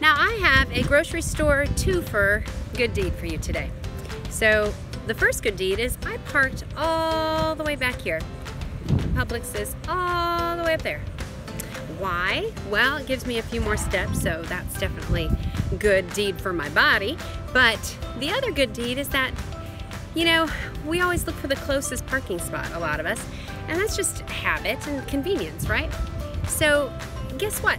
Now I have a grocery store twofer good deed for you today. So the first good deed is I parked all the way back here. Publix is all the way up there. Why? Well, it gives me a few more steps, so that's definitely good deed for my body. But the other good deed is that, you know, we always look for the closest parking spot, a lot of us, and that's just habit and convenience, right? So guess what?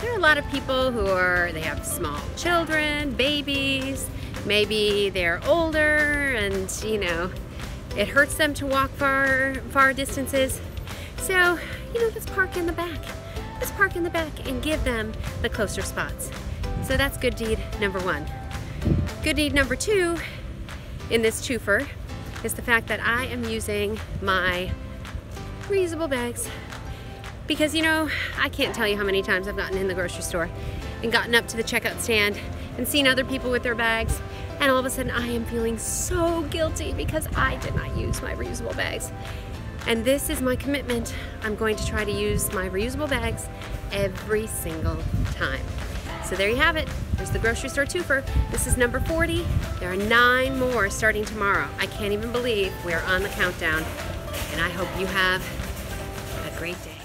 There are a lot of people who are, they have small children, babies, maybe they're older and, you know, it hurts them to walk far, far distances. So, you know, let's park in the back. Let's park in the back and give them the closer spots. So that's good deed number one. Good deed number two in this twofer is the fact that I am using my reusable bags because you know, I can't tell you how many times I've gotten in the grocery store and gotten up to the checkout stand and seen other people with their bags and all of a sudden I am feeling so guilty because I did not use my reusable bags. And this is my commitment. I'm going to try to use my reusable bags every single time. So there you have it. There's the grocery store twofer. This is number 40. There are nine more starting tomorrow. I can't even believe we are on the countdown. And I hope you have a great day.